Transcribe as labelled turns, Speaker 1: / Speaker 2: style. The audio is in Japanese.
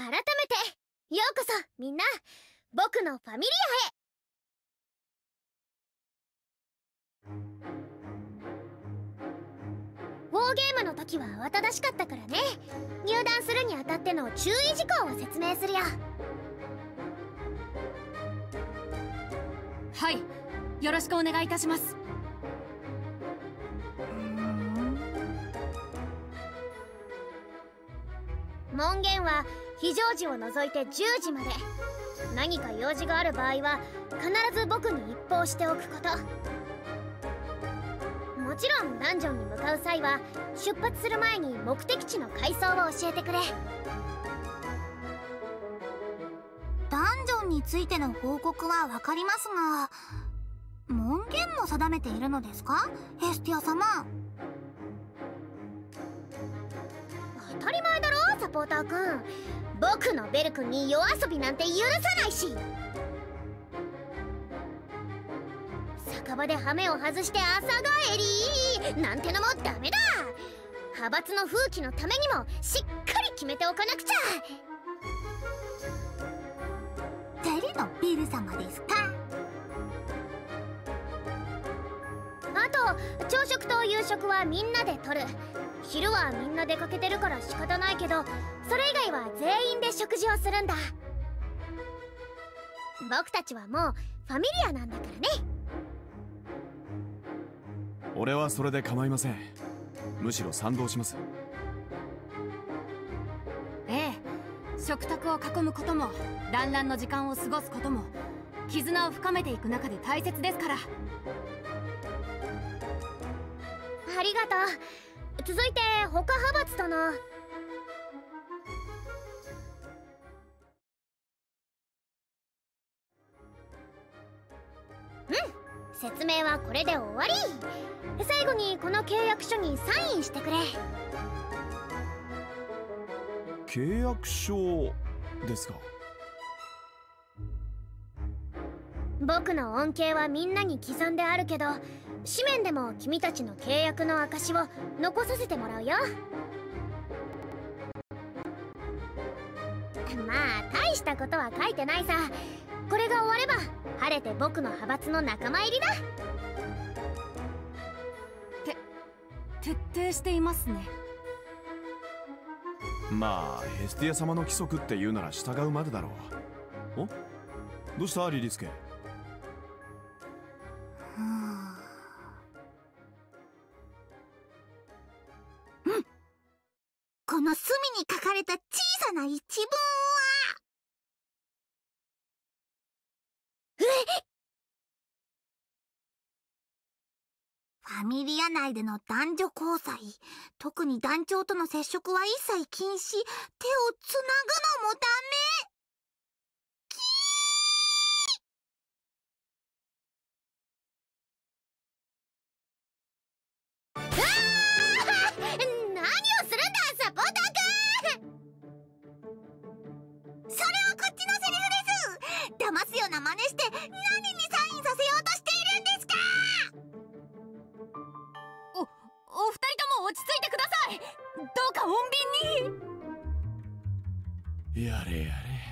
Speaker 1: 改めてようこそみんな僕のファミリアへ。ウォーゲームの時は慌ただしかったからね。入団するにあたっての注意事項を説明するよ。
Speaker 2: はい。よろしくお願いいたします。
Speaker 1: 門限は非常時を除いて10時まで。何か用事がある場合は必ず僕に一報しておくこと。もちろんダンジョンに向かう際は出発する前に目的地の階層を教えてくれ。
Speaker 3: ダンジョンについての報告は分かりますが門限も定めているのですか？エスティア様。
Speaker 1: 当たり前だろサポーターくん。僕のベル君に夜遊びなんて許さないし。酒場で羽目を外して朝帰り。なんてのもダメだ。派閥の風紀のためにもしっかり決めておかなくちゃ。
Speaker 3: 誰のベル様ですか？
Speaker 1: あと朝食と夕食はみんなでとる昼はみんな出かけてるから仕方ないけどそれ以外は全員で食事をするんだ。僕たちはもうファミリアなんだからね。
Speaker 4: 俺はそれで構いません。むしろ賛同します。
Speaker 2: ええ。食卓を囲むことも団らんの時間を過ごすことも絆を深めていく中で大切ですから。
Speaker 1: ありがとう続いて他派閥とのうん。説明はこれで終わり。最後にこの契約書にサインしてくれ。
Speaker 4: 契約書ですか？
Speaker 1: 僕の恩恵はみんなに刻んであるけど紙面でも君たちの契約の証を残させてもらうよ。まあ大したことは書いてないさ。これが終われば晴れて僕の派閥の仲間入りだ
Speaker 2: 徹底していますね。
Speaker 4: まあヘスティア様の規則って言うなら従うまでだろう。お？どうした？リリスケ
Speaker 3: この隅に書かれた小さな一文は。ファミリア内での男女交際。特に団長との接触は一切禁止。手をつなぐのもダメ。真似して何にサインさせようとしているんですか？
Speaker 2: おお二人とも落ち着いてください。どうか穏便に。
Speaker 4: やれやれ